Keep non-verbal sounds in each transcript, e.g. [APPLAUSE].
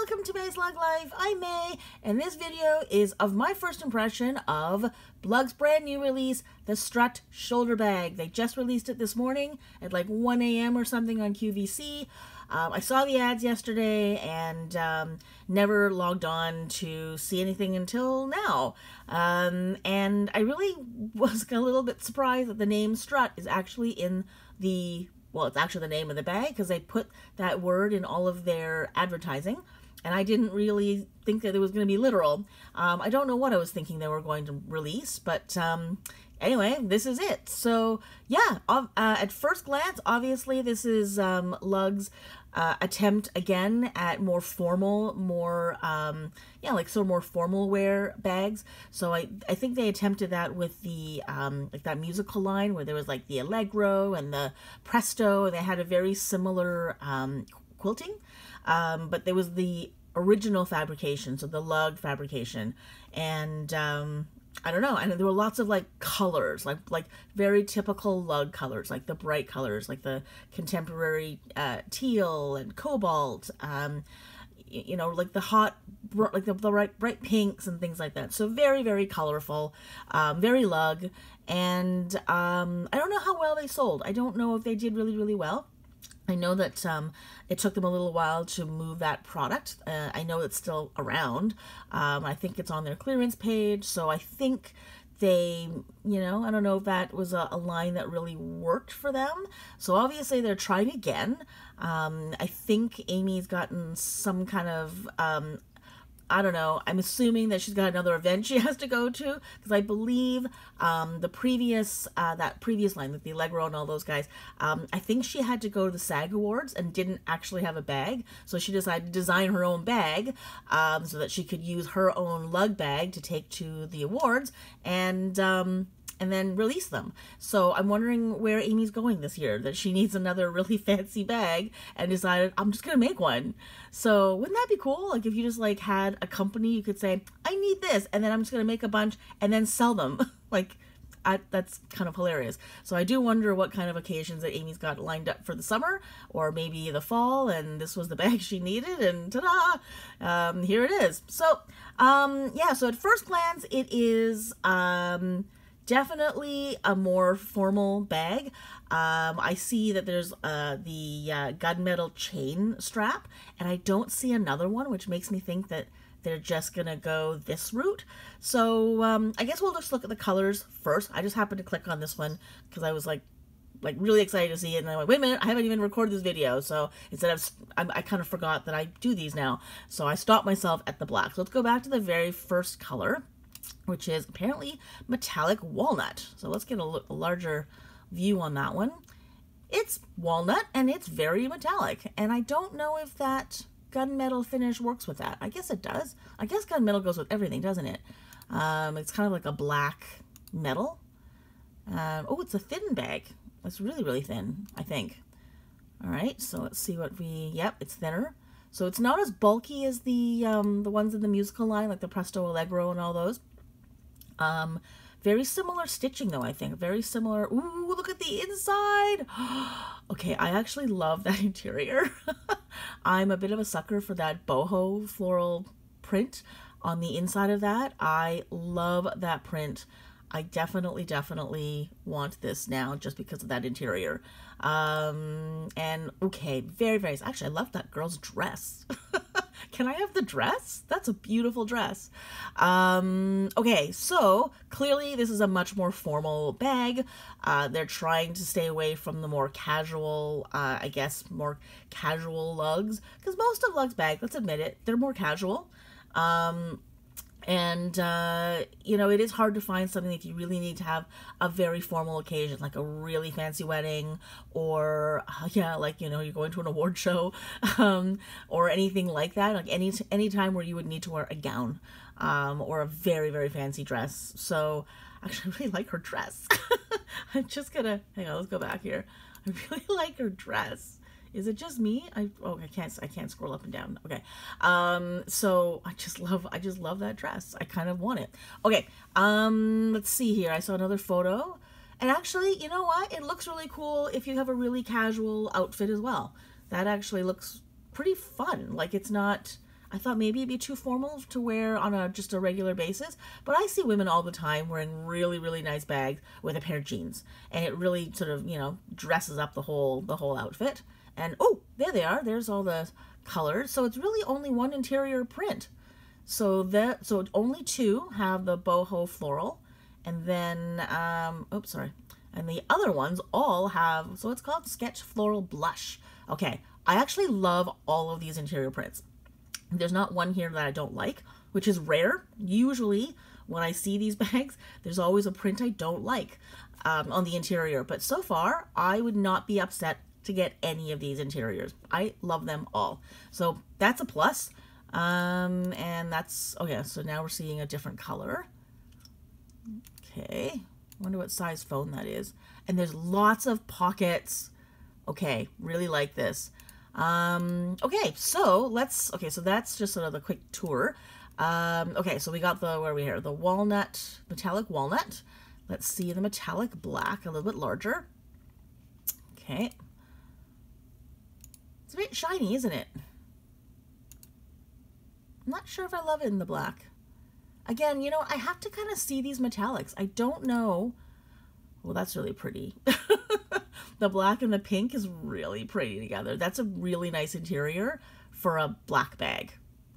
welcome to May's Lug Life. I'm May, and this video is of my first impression of Lug's brand new release, the Strut Shoulder Bag. They just released it this morning at like 1 a.m. or something on QVC. Um, I saw the ads yesterday and um, never logged on to see anything until now. Um, and I really [LAUGHS] was a little bit surprised that the name Strut is actually in the well, it's actually the name of the bag because they put that word in all of their advertising. And I didn't really think that it was going to be literal. Um, I don't know what I was thinking they were going to release, but um, anyway, this is it. So yeah, uh, at first glance, obviously this is um, Lug's uh, attempt again at more formal, more um, yeah, like sort of more formal wear bags. So I I think they attempted that with the um, like that musical line where there was like the Allegro and the Presto. and They had a very similar um, quilting, um, but there was the original fabrication, so the lug fabrication, and um, I don't know. And there were lots of like colors, like like very typical lug colors, like the bright colors, like the contemporary uh, teal and cobalt. Um, you know, like the hot, like the, the bright, bright pinks and things like that. So very, very colorful, um, very lug. And um, I don't know how well they sold. I don't know if they did really, really well. I know that um, it took them a little while to move that product. Uh, I know it's still around. Um, I think it's on their clearance page. So I think they, you know, I don't know if that was a, a line that really worked for them. So obviously they're trying again. Um, I think Amy's gotten some kind of um, I don't know. I'm assuming that she's got another event she [LAUGHS] has to go to because I believe um, the previous uh, that previous line with the Allegro and all those guys. Um, I think she had to go to the SAG Awards and didn't actually have a bag, so she decided to design her own bag um, so that she could use her own lug bag to take to the awards and um, and then release them. So I'm wondering where Amy's going this year, that she needs another really [LAUGHS] fancy bag and decided, I'm just to make one. So wouldn't that be cool? Like if you just like had a company, you could say, I need this, and then I'm just to make a bunch and then sell them. [LAUGHS] like I, that's kind of hilarious. So I do wonder what kind of occasions that Amy's got lined up for the summer or maybe the fall, and this was the [LAUGHS] bag she needed, and ta-da! Um, here it is. So, um, yeah, so at first glance, it is... Um, definitely a more formal bag. Um, I see that there's uh, the uh, gunmetal chain strap, and I don't see another one, which makes me think that they're just gonna go this route. So um, I guess we'll just look at the colors first. I just happened to click on this one because I was like, like really excited to see it, and I went, wait a minute, I haven't even recorded this video. So instead of, I, I kind of forgot that I do these now. So I stopped myself at the black. So let's go back to the very first color which is apparently metallic walnut. So let's get a, a larger view on that one. It's walnut and it's very metallic. And I don't know if that gunmetal finish works with that. I guess it does. I guess gunmetal goes with everything, doesn't it? Um, it's kind of like a black metal. Um, oh, it's a thin bag. It's really, really thin, I think. All right, so let's see what we, yep, it's thinner. So it's not as bulky as the um, the ones in the musical line, like the Presto Allegro and all those. Um, very similar stitching though, I think. Very similar. Ooh, look at the inside. [GASPS] okay, I actually love that [LAUGHS] interior. [LAUGHS] I'm a bit of a sucker for that boho floral print on the inside of that. I love that print. I definitely, definitely want this now just because of that interior. Um, and okay, very, very, actually, I love that girl's dress. [LAUGHS] Can I have the dress? That's a beautiful dress. Um, okay, so clearly this is a much more formal bag. Uh, they're trying to stay away from the more casual, uh, I guess, more casual lugs. Because most of Lug's bag, let's admit it, they're more casual. Um, and uh, you know it is hard to find something if you really need to have a very formal occasion like a really fancy wedding or uh, [LAUGHS] yeah like you know you're going to an award show [LAUGHS] um, or anything like that. Like any any time where you would need to wear a gown um, or a very very fancy dress. So actually [LAUGHS] I really like her dress. I'm just gonna hang on let's go back here. I really like her dress is it just me? I oh I can't I can't scroll up and down. Okay. Um so I just love I just love that dress. I kind of want it. Okay. Um let's see here. I saw another photo. And actually, you know what? It looks really cool if you have a really casual outfit as well. That actually looks pretty fun. Like it's not I thought maybe it'd be too formal to wear on a just a regular basis, but I see women all the time wearing really really nice bags with a pair of jeans, and it really sort of you know dresses up the whole the whole outfit. And oh, there they are. There's all the colors. So it's really only one interior print. So that so only two have the boho floral, and then um, oops sorry, and the other ones all have so it's called sketch floral blush. Okay, I actually love all of these interior prints. There's not one here that I don't like, which is rare. Usually when I see these [LAUGHS] bags, there's always a print I don't like um, on the interior. But so far, I would not be upset to get any of these interiors. I love them all. So that's a plus. Um, and that's, okay, so now we're seeing a different color. Okay, wonder what size phone that is. And there's lots of pockets. Okay, really like this. Um, okay, so let's, okay, so that's just sort of a quick tour. Um, okay, so we got the, where are we here? The walnut, metallic walnut. Let's see the metallic black, a little bit larger. Okay. It's a bit shiny, isn't it? I'm not sure if I love it in the black. Again, you know, I have to kind of see these metallics. I don't know. Well, that's really pretty. [LAUGHS] the black and the pink is really pretty together. That's a really nice interior for a black bag.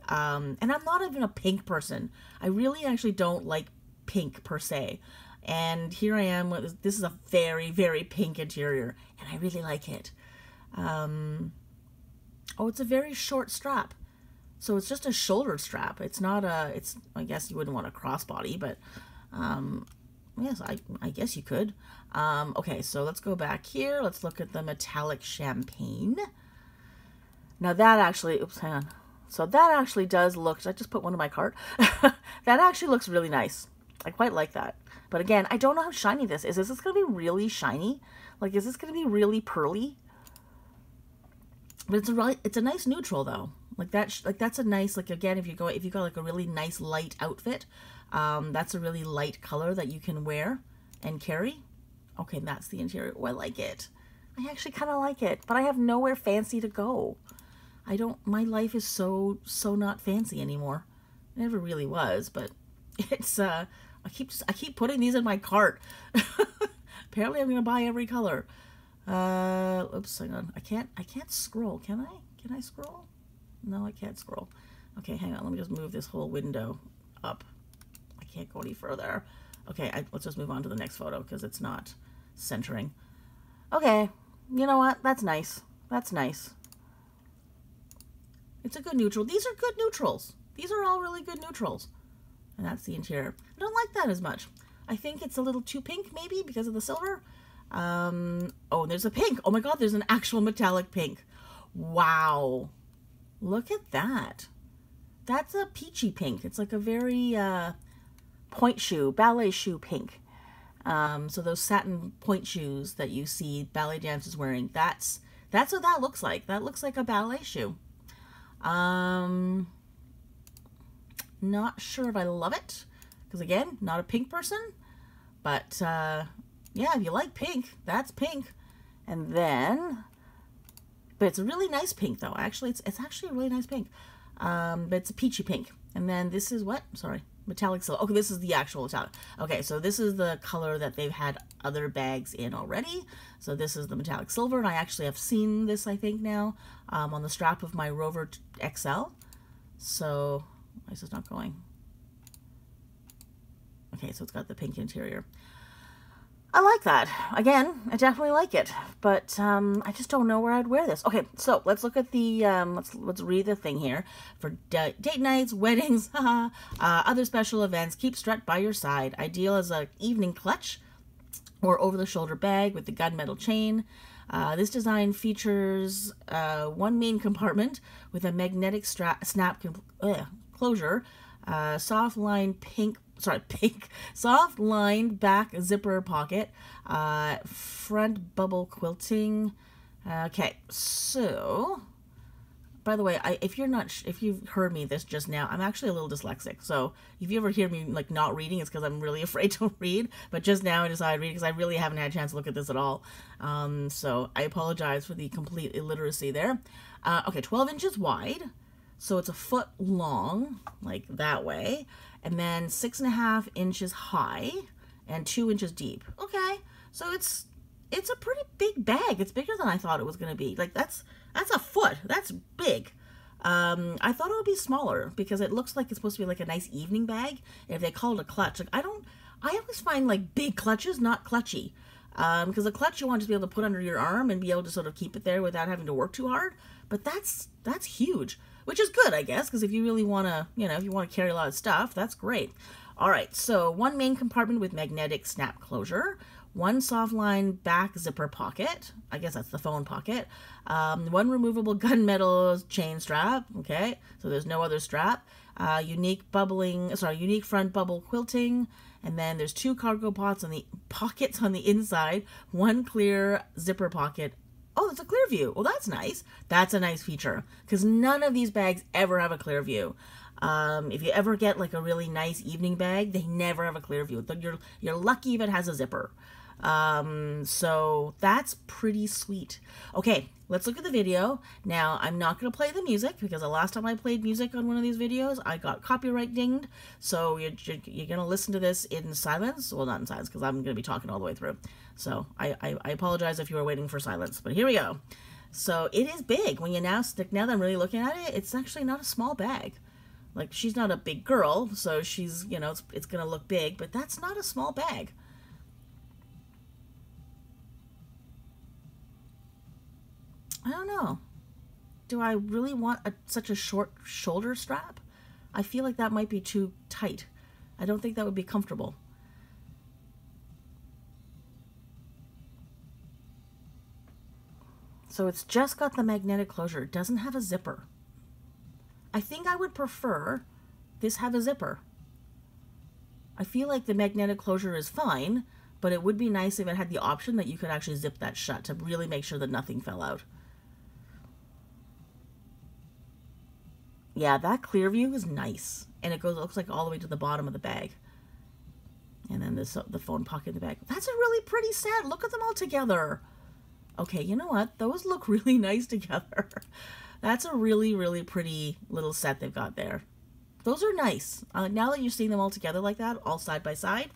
Um, and I'm not even a pink person. I really actually don't like pink per se. And here I am. With, this is a very, very pink interior, and I really like it. Um, Oh, it's a very short strap. So it's just a shoulder strap. It's not a, it's, I guess you wouldn't want a crossbody, but, um, yes, I, I guess you could. Um, okay, so let's go back here. Let's look at the metallic champagne. Now that actually, oops, hang on. So that actually does look, I just put one in my cart? [LAUGHS] that actually looks really nice. I quite like that. But again, I don't know how shiny this is. Is this going to be really shiny? Like, is this going to be really pearly? But it's a really, it's a nice neutral though. Like that, like that's a nice, like again, if you go, if you got like a really nice light outfit, um, that's a really light color that you can wear and carry. Okay, that's the interior. Oh, I like it. I actually kind of like it, but I have nowhere fancy to go. I don't, my life is so, so not fancy anymore. It never really was, but [LAUGHS] it's, uh, I keep, I keep putting these in my cart. [LAUGHS] Apparently I'm going to buy every color. Uh, oops, hang on. I can't, I can't scroll. Can I? Can I scroll? No, I can't scroll. Okay, hang on. Let me just move this whole window up. I can't go any further. Okay, I, let's just move on to the next photo because it's not centering. Okay, you know what? That's nice. That's nice. It's a good neutral. These are good neutrals. These are all really good neutrals. And that's the interior. I don't like that as much. I think it's a little too pink maybe because of the silver. Um, oh, there's a pink. Oh my god, there's an actual metallic pink. Wow. Look at that. That's a peachy pink. It's like a very uh, pointe shoe, ballet shoe pink. Um, so those satin pointe shoes that you see ballet dancers wearing, that's that's what that looks like. That looks like a ballet shoe. Um, not sure if I love it, because again, not a pink person, but uh, yeah, if you like pink, that's pink. And then, but it's a really nice pink though. Actually, it's, it's actually a really nice pink. Um, but it's a peachy pink. And then this is what? Sorry, metallic silver. Okay, this is the actual metallic. Okay, so this is the color that they've had other bags in already. So this is the metallic silver, and I actually have seen this, I think, now um, on the strap of my Rover XL. So, why is this not going? Okay, so it's got the pink interior. I like that. Again, I definitely like it, but um, I just don't know where I'd wear this. Okay, so let's look at the, um, let's let's read the thing here. For date nights, [LAUGHS] weddings, uh, other special events, keep Strut by your side. Ideal as an evening clutch or over-the-shoulder bag with the gunmetal chain. Uh, this design features uh, one main compartment with a magnetic strap, snap ugh, closure, uh, soft line pink sorry, [LAUGHS] pink, soft lined back zipper pocket, uh, front bubble quilting. Okay, so, by the way, I, if you're not, if you've heard me this just now, I'm actually a little dyslexic. So if you ever hear me like not reading, it's because I'm really [LAUGHS] afraid to read. But just now I decided to read because I really haven't had a chance to look at this at all. Um, so I apologize for the complete illiteracy there. Uh, okay, 12 inches wide. So it's a foot long, like that way, and then six and a half inches high and two inches deep. Okay, so it's it's a pretty big bag. It's bigger than I thought it was to be. Like that's that's a foot. That's big. Um, I thought it would be smaller because it looks like it's supposed to be like a nice evening bag. If they call it a clutch, like I don't, I always find like big clutches not clutchy. Because um, a clutch you want to be able to put under your arm and be able to sort of keep it there without having to work too hard. But that's that's huge, which is good, I guess, because if you really want to, you know, if you want to carry a lot of stuff, that's great. All right, so one main compartment with magnetic snap closure, one softline back zipper pocket. I guess that's the phone pocket. Um, one removable [LAUGHS] gunmetal chain strap. Okay, so there's no other strap. Uh, unique bubbling, sorry, unique front bubble quilting. And then there's two cargo pots on the pockets on the inside. One clear zipper pocket. Oh, it's a clear view. Well, that's nice. That's a nice feature because none of these bags ever have a clear view. Um, if you ever get like a really nice evening bag, they never have a clear view. You're you're lucky if it has a zipper. Um, so that's pretty sweet. Okay, let's look at the video. Now, I'm not going to play the music because the last time I played music on one of these videos, I got copyright dinged. So you're, you're going to listen to this in silence. Well, not in silence because I'm going to be talking all the way through. So I, I, I apologize if you were waiting for silence, but here we go. So it is big. When you now stick, now that I'm really looking at it, it's actually not a small bag. Like she's not a big girl, so she's, you know, it's, it's going to look big, but that's not a small bag. I don't know. Do I really want a, such a short shoulder strap? I feel like that might be too tight. I don't think that would be comfortable. So it's just got the magnetic closure. It doesn't have a zipper. I think I would prefer this have a zipper. I feel like the magnetic closure is fine, but it would be nice if it had the option that you could actually zip that shut to really make sure that nothing fell out. Yeah, that clear view is nice. And it goes looks like all the way to the bottom of the bag. And then this the phone pocket in the bag. That's a really pretty set. Look at them all together. Okay, you know what? Those look [LAUGHS] really nice together. That's a really, really pretty little set they've got there. Those are nice. Uh, now that you're seeing them all together like that, all side by side,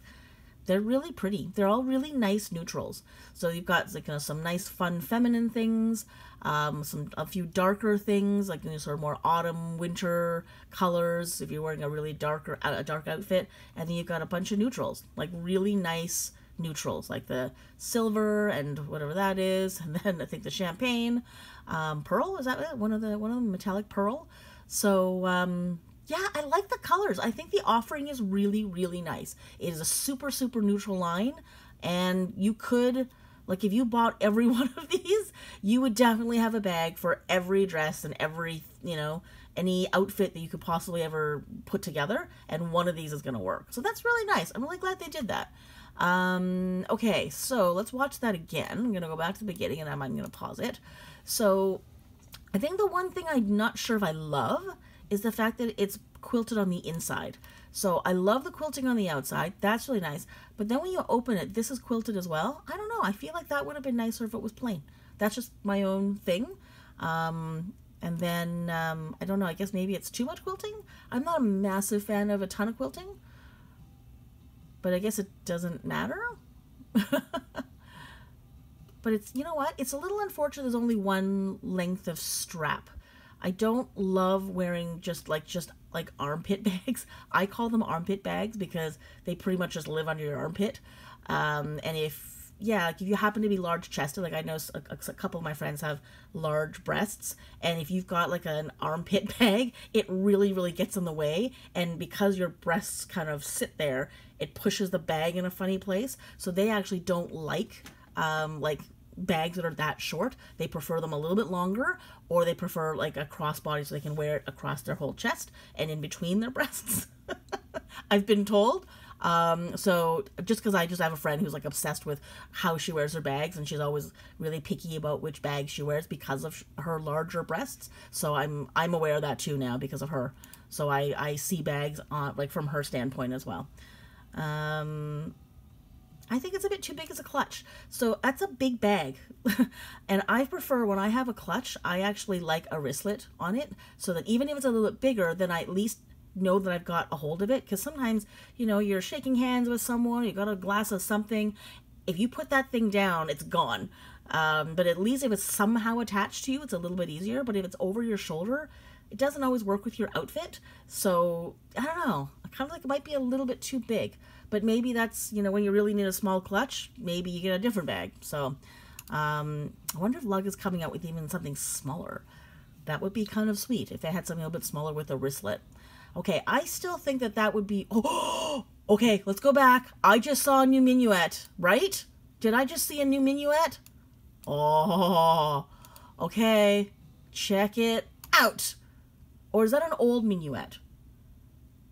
they're really pretty. They're all really nice neutrals. So you've got like you know, some nice, fun, feminine things, um, some a few darker things like you know, sort of more autumn, winter colors. If you're wearing a really darker, a dark outfit, and then you've got a bunch of neutrals, like really nice neutrals, like the silver and whatever that is, [LAUGHS] and then I think the champagne, um, pearl is that it? one of the one of the metallic pearl. So um, yeah, I like the colors. I think the offering is really, really nice. It is a super, super neutral line, and you could, like, if you bought every [LAUGHS] one of these, you would definitely have a bag for every dress and every, you know, any outfit that you could possibly ever put together, and one of these is going to work. So that's really nice. I'm really glad they did that. Um, okay, so let's watch that again. I'm going to go back to the beginning, and I'm, I'm going to pause it. So I think the one thing I'm not sure if I love is the fact that it's quilted on the inside. So I love the quilting on the outside. That's really nice. But then when you open it, this is quilted as well. I don't know. I feel like that would have been nicer if it was plain. That's just my own thing. Um, and then, um, I don't know, I guess maybe it's too much quilting. I'm not a massive fan of a ton of quilting. But I guess it doesn't matter. [LAUGHS] but it's, you know what? It's a little unfortunate there's only one length of strap. I don't love wearing just like just like armpit [LAUGHS] bags. I call them armpit bags because they pretty much just live under your armpit. Um, and if yeah, like if you happen to be large chested, like I know a, a, couple of my friends have large breasts, and if you've got like an armpit [LAUGHS] bag, it really, really gets in the way. And because your breasts kind of sit there, it pushes the bag in a funny place. So they actually don't like um, like bags that are that short. They prefer them a little bit longer, or they prefer like a crossbody so they can wear it across their whole chest and in between their [LAUGHS] breasts. I've been told. Um, so just because I just have a friend who's like obsessed with how she wears her bags, and she's always really picky about which bag she wears because of her larger breasts. So I'm I'm aware of that too now because of her. So I I see bags on like from her standpoint as well. Um, I think it's a bit too big as a clutch. So that's a big bag. [LAUGHS] and I prefer when I have a clutch, I actually like a wristlet on it so that even if it's a little bit bigger, then I at least know that I've got a hold of it. Because sometimes, you know, you're shaking hands with someone, you got a glass of something. If you put that thing down, it's gone. Um, but at least if it's somehow attached to you, it's a little bit easier. But if it's over your shoulder, it doesn't always work with your outfit. So I don't know. I kind of like it might be a little bit too big. But maybe that's, you know, when you really need a small clutch, maybe you get a different bag. So um, I wonder if Lug is coming out with even something smaller. That would be kind of sweet if they had something a little bit smaller with a wristlet. Okay, I still think that that would be... Oh, [GASPS] okay, let's go back. I just saw a new minuet, right? Did I just see a new minuet? Oh, okay. Check it out. Or is that an old minuet?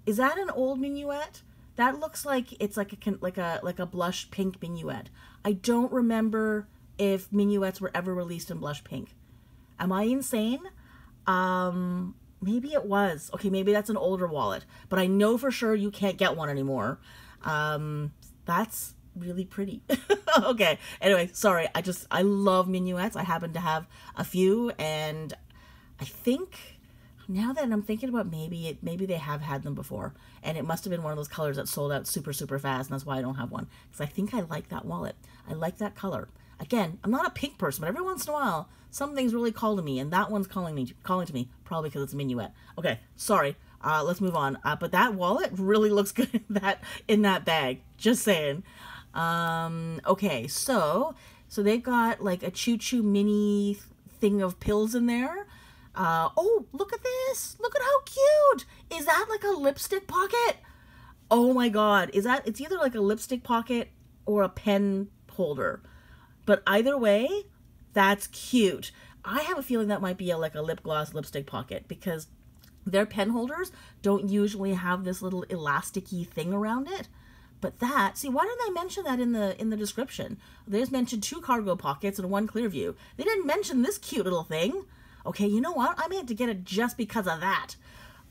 Is that an old minuet? That looks like it's like a like a like a blush pink minuet. I don't remember if minuets were ever released in blush pink. Am I insane? Um maybe it was. Okay, maybe that's an older wallet, but I know for sure you can't get one anymore. Um that's really pretty. [LAUGHS] okay. Anyway, sorry. I just I love minuets. I happen to have a few and I think now that I'm thinking about maybe it maybe they have had them before and it must have been one of those colors that sold out super super fast and that's why I don't have one. Because I think I like that wallet. I like that color. Again I'm not a pink person but every once in a while something's really call to me and that one's calling me calling to me probably because it's a minuet. Okay sorry. Uh, let's move on. Uh, but that wallet really looks [LAUGHS] good in that in that bag. Just saying. Um okay so so they've got like a choo choo mini thing of pills in there uh, oh, look at this. Look at how cute. Is that like a lipstick pocket? Oh my god. Is that, it's either like a lipstick pocket or a pen holder. But either way, that's cute. I have a feeling that might be a, like a lip gloss lipstick pocket because their pen holders don't usually have this little elasticy thing around it. But that, see, why didn't they mention that in the in the description? They just mentioned two cargo pockets and one clear view. They didn't mention this cute little thing. Okay, you know what? I may have to get it just because of that.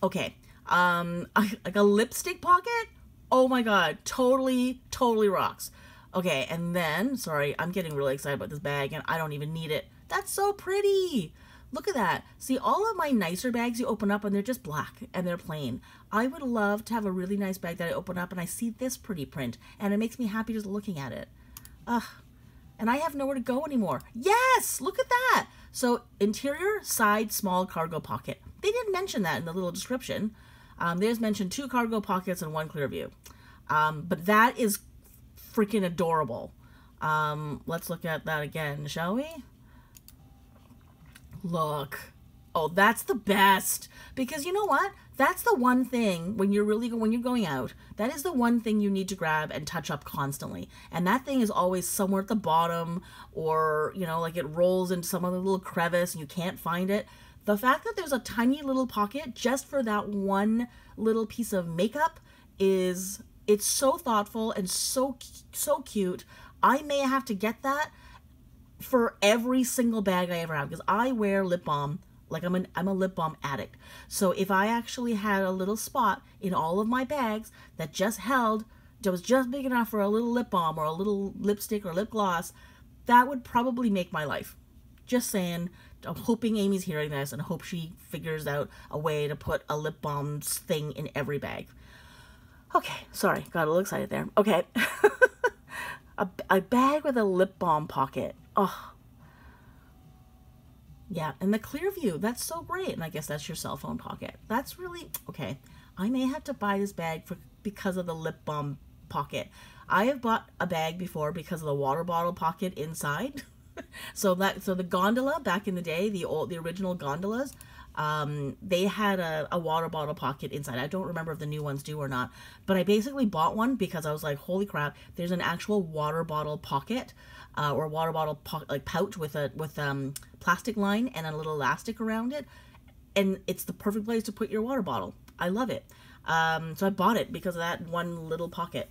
Okay, um, [LAUGHS] like a lipstick pocket? Oh my god, totally, totally rocks. Okay, and then, sorry, I'm getting really excited about this bag and I don't even need it. That's so pretty. Look at that. See, all of my nicer bags you open up and they're just black and they're plain. I would love to have a really nice bag that I open up and I see this pretty print and it makes me happy just looking at it. Ugh. And I have nowhere to go anymore. Yes! Look at that! So interior, side, small cargo pocket. They didn't mention that in the little description. Um, they just mentioned two cargo pockets and one clear view. Um, but that is freaking adorable. Um, let's look at that again, shall we? Look. Oh, that's the best. Because you know what? That's the one thing when you're really when you're going out. That is the one thing you need to grab and touch up constantly. And that thing is always somewhere at the bottom or, you know, like it rolls into some other little crevice and you can't find it. The fact that there's a tiny little pocket just for that one little piece of makeup is it's so thoughtful and so so cute. I may have to get that for every single bag I ever have because I wear lip balm like I'm an I'm a lip balm addict. So if I actually had a little spot in all of my bags that just held that was just big enough for a little lip balm or a little lipstick or lip gloss, that would probably make my life. Just saying. I'm hoping Amy's hearing this and hope she figures out a way to put a lip balm thing in every bag. Okay, sorry, got a little excited there. Okay. [LAUGHS] a, a bag with a lip balm pocket. Oh, yeah, and the clear view, that's so great. And I guess that's your cell phone pocket. That's really, okay. I may have to buy this bag for because of the lip balm pocket. I have bought a bag before because of the water bottle pocket inside. [LAUGHS] so that so the gondola back in the day, the old the original gondolas, um, they had a, a water bottle pocket inside. I don't remember if the new ones do or not, but I basically bought one because I was like, holy crap, there's an actual water bottle pocket uh, or water bottle like pouch with a with um plastic line and a little elastic around it, and it's the perfect place to put your water bottle. I love it. Um, so I bought it because of that one little pocket.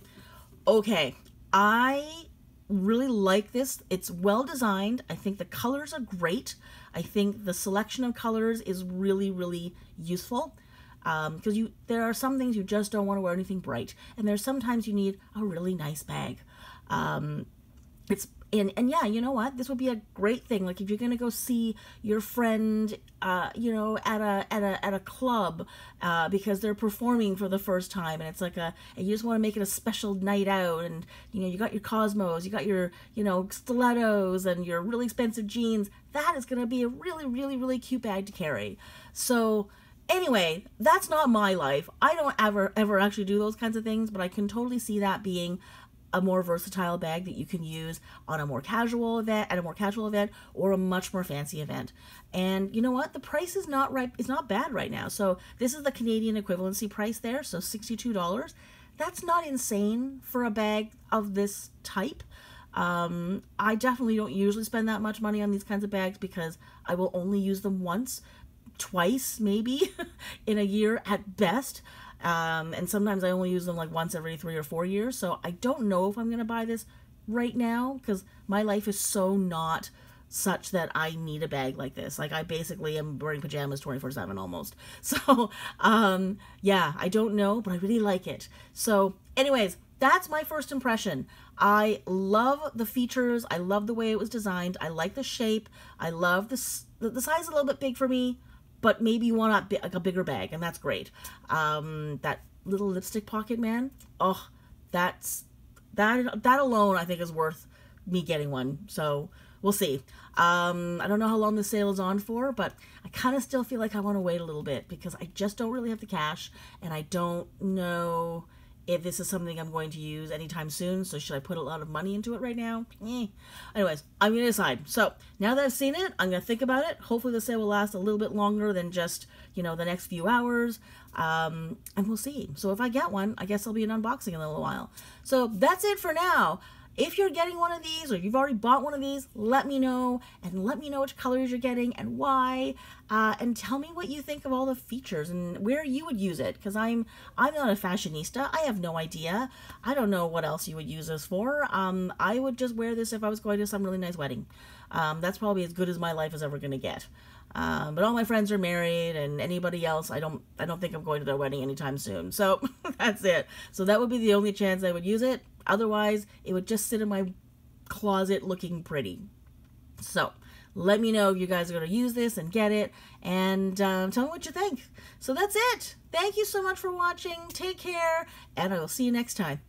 Okay, I really like this. It's well designed. I think the colors are great. I think the selection of colors is really, really useful because um, you there are some things you just don't want to wear anything bright, and there's sometimes you need a really nice bag. Um, it's and and yeah, you know what? This would be a great thing. Like if you're gonna go see your friend, uh, you know, at a at a at a club, uh, because they're performing for the first time, and it's like a, and you just want to make it a special night out, and you know, you got your Cosmos, you got your, you know, stilettos, and your really expensive jeans. That is gonna be a really, really, really cute bag to carry. So anyway, that's not my life. I don't ever ever actually do those kinds of things, but I can totally see that being a more versatile bag that you can use on a more casual event at a more casual event or a much more fancy event. And you know what? The price is not right it's not bad right now. So this is the Canadian equivalency price there, so $62. That's not insane for a bag of this type. Um, I definitely don't usually spend that much money on these kinds of bags because I will only use them once, twice maybe [LAUGHS] in a year at best. Um, and sometimes I only use them like once every three or four years. So I don't know if I'm going to buy this right now because my life is so not such that I need a bag like this. Like I basically am wearing pajamas 24/7 almost. [LAUGHS] So, um yeah, I don't know, but I really like it. So, anyways, that's my first impression. I love the features. I love the way it was designed. I like the shape. I love the the size is a little bit big for me but maybe you want a, like a bigger bag, and that's great. Um, that little lipstick pocket, man. Oh, that's that that alone I think is worth me getting one. So we'll see. Um, I don't know how long the sale is on for, but I kind of still feel like I want to wait a little bit because I just don't really have the cash, and I don't know if this is something I'm going to use anytime soon. So should I put a lot of money into it right now? Eh. Anyways, I'm going to decide. So now that I've seen it, I'm going to think about it. Hopefully the sale will last a little bit longer than just, you know, the next few hours. Um, and we'll see. So if I get one, I guess I'll be an unboxing in a little while. So that's it for now. If you're getting one of these or you've already bought one of these, let me know and let me know which colors you're getting and why. Uh, and tell me what you think of all the features and where you would use it because I'm I'm not a fashionista. I have no idea. I don't know what else you would use this for. Um, I would just wear this if I was going to some really nice wedding. Um, that's probably as good as my life is ever going to get. Um, but all my friends are married, and anybody else, I don't, I don't think I'm going to their wedding anytime soon. So [LAUGHS] that's it. So that would be the only chance I would use it. Otherwise, it would just sit in my closet looking pretty. So let me know if you guys are going to use this and get it, and um, tell me what you think. So that's it. Thank you so much for watching. Take care, and I will see you next time.